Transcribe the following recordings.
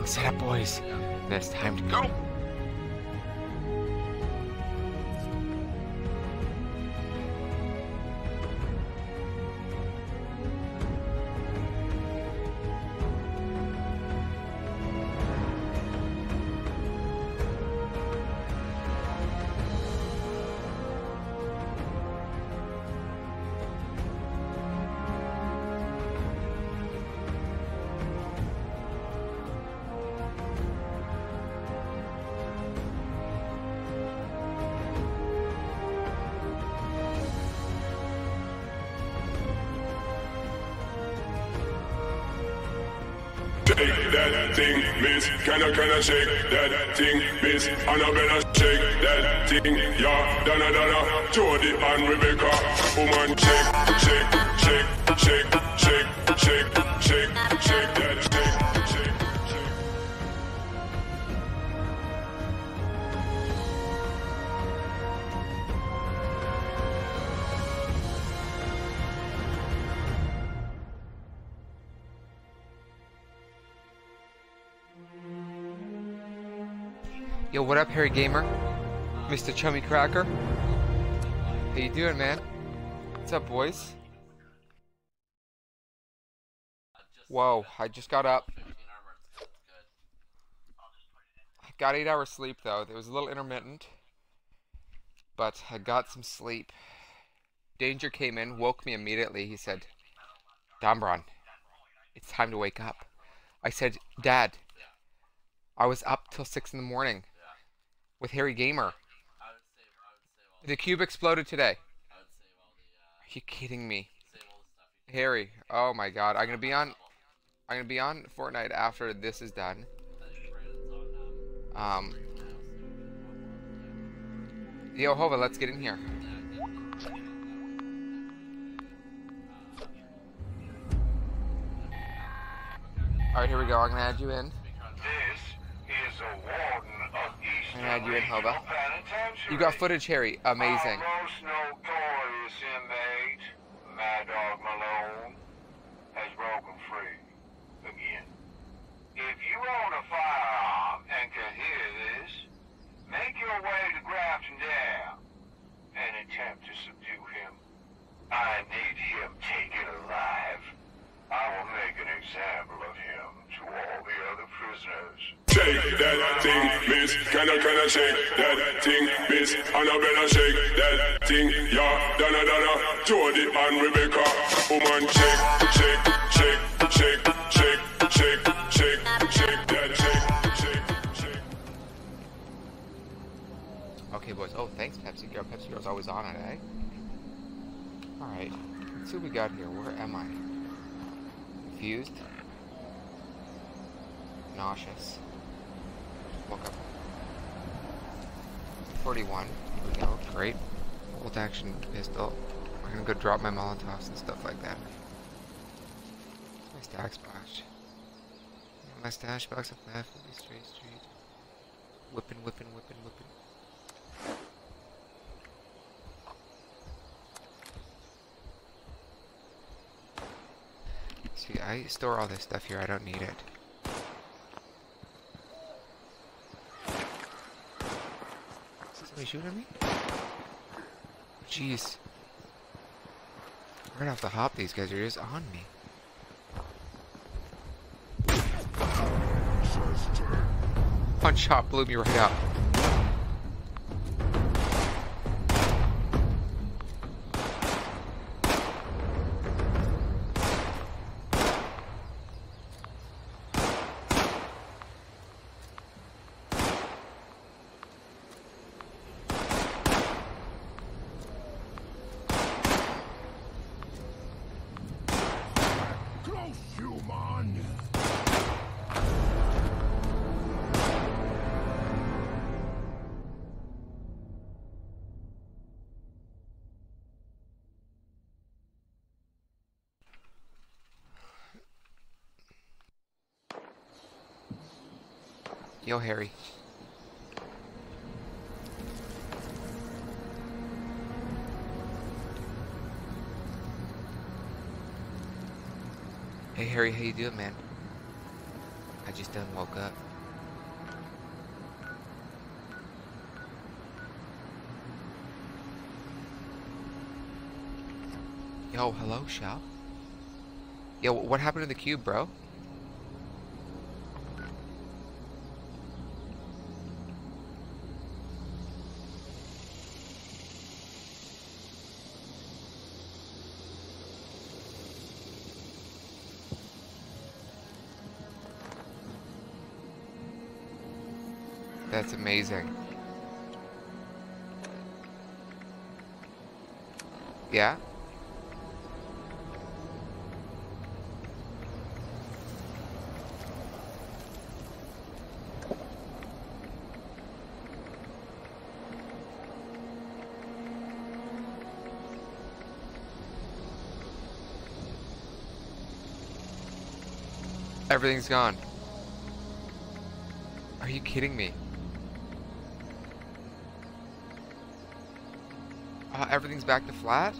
Everything set up, boys. It's time to go. Shake that thing, miss. Can I, can I shake that thing, miss? Annabella, shake that thing, yeah. Donna, Donna, Jody and Rebecca. Woman, shake, shake, shake, shake, shake, shake, shake, shake that Yo, what up, Harry Gamer? Mr. Chummy Cracker? How you doing, man? What's up, boys? Whoa, I just got up. I got eight hours sleep, though. It was a little intermittent. But I got some sleep. Danger came in, woke me immediately. He said, Dombron, it's time to wake up. I said, Dad, I was up till 6 in the morning with Harry Gamer. The cube exploded today. Are you kidding me? Harry, oh my god. I'm gonna be on I'm gonna be on Fortnite after this is done. Um Yo Hova, let's get in here. Alright, here we go. I'm gonna add you in. This is a warden I'm you in, Hova. You got footage, Harry. Amazing. Our most notorious inmate, Mad Dog Malone, has broken free again. If you own a firearm and can hear this, make your way to Grafton Dam and attempt to subdue him. I need him taken alive. I will make an example of him to all the other prisoners. Shake that thing, miss. Can I, can I shake that thing, miss? Annabella, shake that thing, yeah. Donna, Donna, Jody and Rebecca. Woman, shake, shake, shake, shake, shake, shake, shake, shake, shake, shake. Okay, boys. Oh, thanks, Pepsi Girl. Pepsi Girl's always on it, eh? Alright. Let's see what we got here. Where am I? Confused? Nauseous. Woke up. 41. Here we go. Great. Bolt action pistol. I'm gonna go drop my molotovs and stuff like that. My stack splash. My stash box of left. Will be straight, straight. Whipping, whipping, whipping, whipping. See, I store all this stuff here. I don't need it. Somebody shooting at me? Jeez. The hop, these guys are just on me. Punch shot blew me right up. Human! Yo, Harry. Hey, Harry, how you doing, man? I just done woke up. Yo, hello, Shell. Yo, what happened to the cube, bro? That's amazing. Yeah? Everything's gone. Are you kidding me? Everything's back to flat?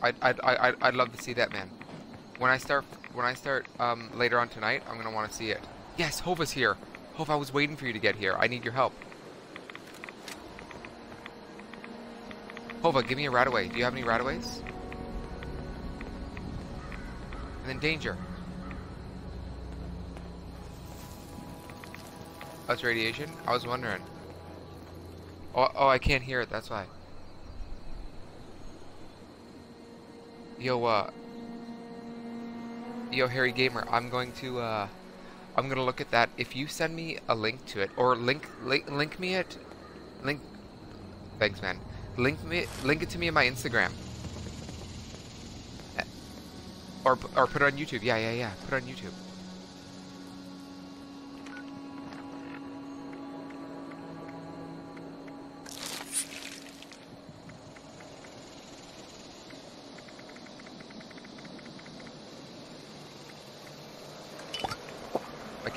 I'd, I'd, I'd, I'd love to see that, man. When I start, when I start um, later on tonight, I'm gonna want to see it. Yes, Hova's here. Hova, I was waiting for you to get here. I need your help. Hova, give me a RadAway. Do you have any RadAways? And then Danger. That's radiation? I was wondering. Oh, oh, I can't hear it, that's why. Yo, uh... Yo, Harry Gamer, I'm going to, uh... I'm gonna look at that. If you send me a link to it, or link, link, link me it... Link... Thanks, man. Link me, link it to me in my Instagram. Eh, Or, or put it on YouTube. Yeah, yeah, yeah. Put it on YouTube.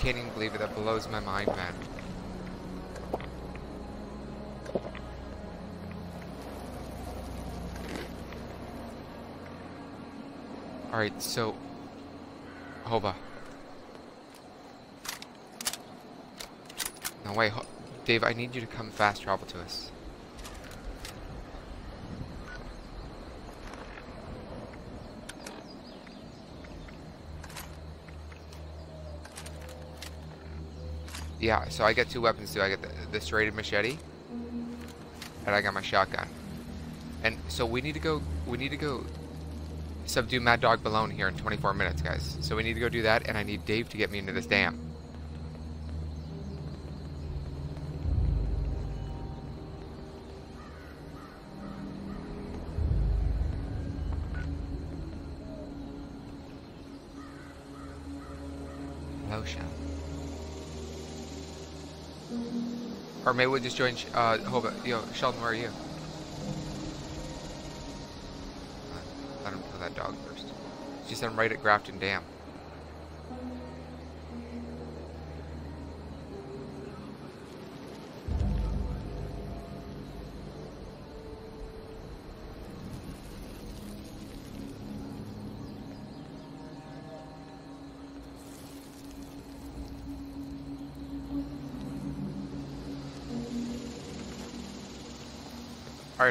Can't even believe it. That blows my mind, man. Alright, so... Hova. No, wait. Ho Dave, I need you to come fast travel to us. Yeah, so I get two weapons too. I get the, the serrated machete, and I got my shotgun. And so we need to go. We need to go subdue Mad Dog Malone here in 24 minutes, guys. So we need to go do that, and I need Dave to get me into this dam. Hello, Shell. Or maybe we'll just join, uh, Hova. Yo, Sheldon, where are you? Let him kill that dog first. She said I'm right at Grafton Dam.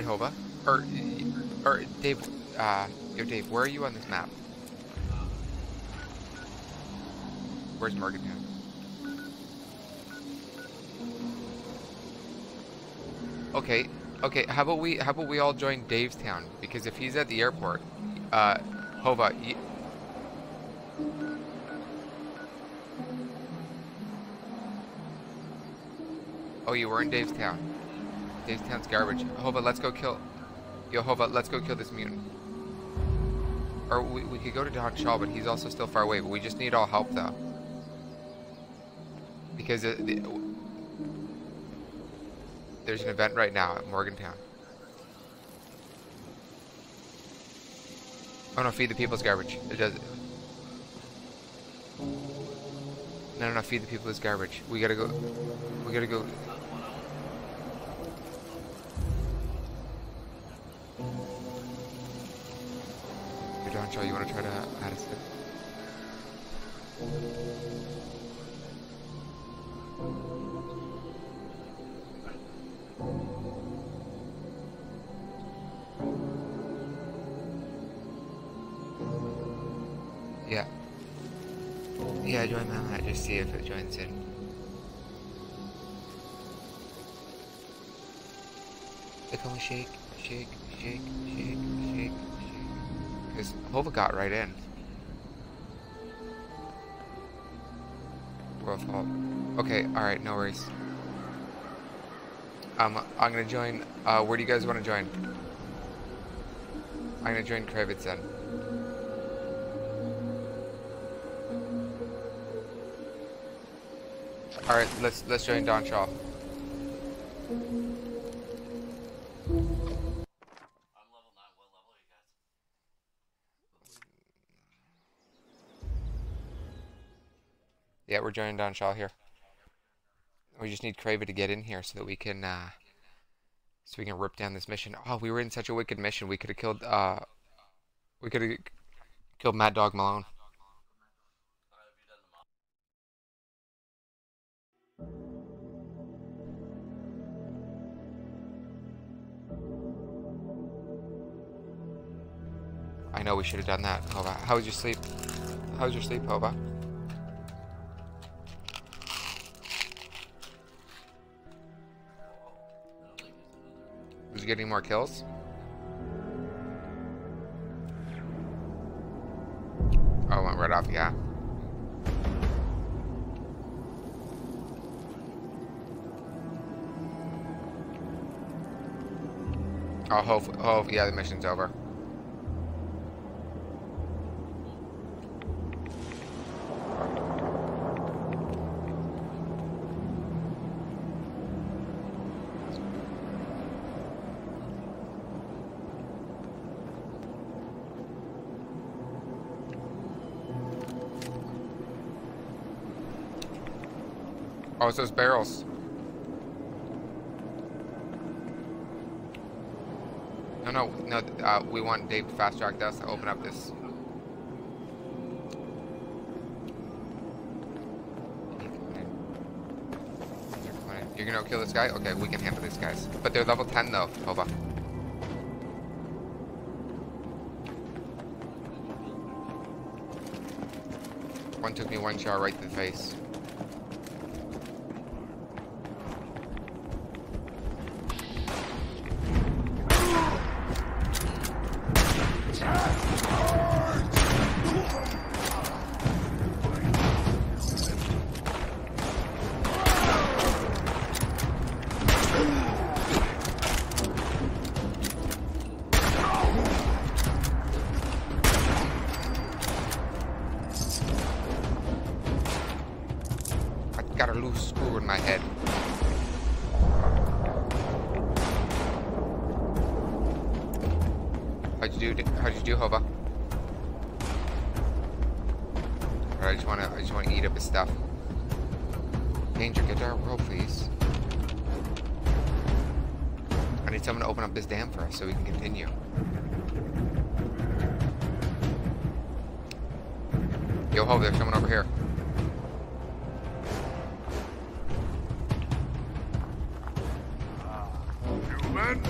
Hova. Or, or, Dave, uh, yo, Dave, where are you on this map? Where's Morgantown? Okay, okay, how about we, how about we all join Dave's town? Because if he's at the airport, uh, Hova, y Oh, you were in Dave's town. Dave's town's garbage. Hova, let's go kill... Yo, Hova, let's go kill this mutant. Or we, we could go to Don Shal, but he's also still far away. But we just need all help, though. Because uh, the, there's an event right now at Morgantown. Oh no, feed the people's garbage. It does. No, no, no, feed the people garbage. We gotta go. We gotta go. Don Shal, you want to try to add us in? Yeah. Yeah, join that. Just see if it joins in. Shake, shake, shake, shake, shake, shake. Because Hova got right in. Fault. Okay, alright, no worries. Um, I'm gonna join, uh, where do you guys want to join? I'm gonna join Kravitz then. Alright, let's, let's join Don. We're joining Don Shal here. We just need Kraven to get in here so that we can, uh, so we can rip down this mission. Oh, we were in such a wicked mission. We could have killed, uh, we could have killed Mad Dog Malone. I know we should have done that, Hova. How was your sleep? How was your sleep, Hova? Was you getting more kills? Oh, went right off, yeah. Oh, hope, oh, yeah, the mission's over. Oh, it's those barrels. No, no, no. Uh, we want Dave to fast track us to open up this. You're gonna kill this guy? Okay, we can handle these guys. But they're level 10 though, Hova. One took me one shot right to the face. How'd you do? Hova? I just wanna, I just wanna eat up his stuff. Danger, get to our world, please. I need someone to open up this dam for us so we can continue. Yo, Hova, there's someone over here. Ah, human,